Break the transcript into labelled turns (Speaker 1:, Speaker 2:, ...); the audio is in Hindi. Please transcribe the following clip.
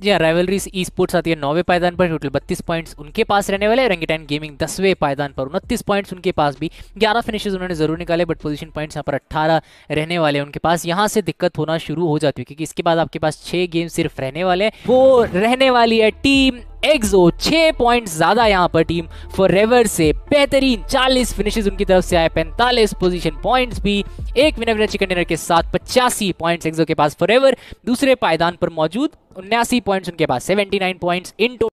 Speaker 1: जी हाँ राइवलरीज ई स्पोर्ट्स आती है नौवे पायदान पर टोटल बत्तीस पॉइंट्स उनके पास रहने वाले रंगीटैन गेमिंग दसवें पायदान पर उनतीस पॉइंट्स उनके पास भी। ग्यारह फिनिशेज उन्होंने ज़रूर निकाले बट पोजीशन पॉइंट्स यहाँ पर अट्ठारह रहने वाले उनके पास। यहाँ से दिक्कत होना शुरू हो जाती है क्योंकि इसके बाद आपके पास छह गेम सिर्फ़ रहने वाले हैं। वो रहने वाली है टीम एक्सो छह पॉइंट ज़्यादा यहाँ पर टीम फॉर एवर से बेहतरीन 40 फिनिशेस उनकी तरफ़ से आए 45 पोजीशन पॉइंट्स भी। एक विनर चिकन डिनर के साथ पचासी पॉइंट्स एक्सो के पास फॉर दूसरे पायदान पर मौजूद उन्यासी पॉइंट्स उनके पास 79 पॉइंट्स इन टोटल